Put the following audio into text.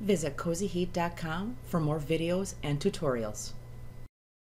Visit cozyheat.com for more videos and tutorials.